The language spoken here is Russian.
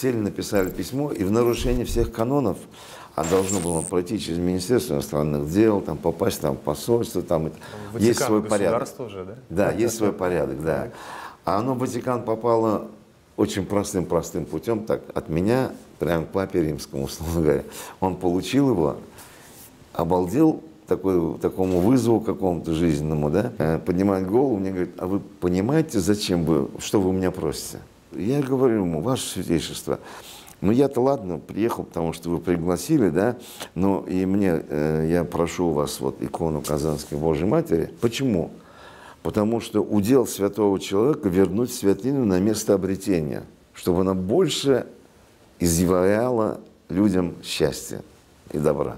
сели, написали письмо, и в нарушение всех канонов, а должно было пройти через Министерство иностранных дел, там, попасть там, в посольство, там, Ватикан, есть свой порядок. уже, да? Да, есть свой порядок, да. А оно в Ватикан попало очень простым-простым путем, так, от меня прямо к папе римскому, условно говоря. Он получил его, обалдел такой, такому вызову какому-то жизненному, да, э, поднимает голову, мне говорит, а вы понимаете, зачем вы, что вы у меня просите? Я говорю ему, ваше святейшество, ну я-то ладно, приехал, потому что вы пригласили, да, но и мне, э, я прошу у вас вот икону Казанской Божьей Матери. Почему? Потому что удел святого человека вернуть святыню на место обретения, чтобы она больше изъявляла людям счастья и добра.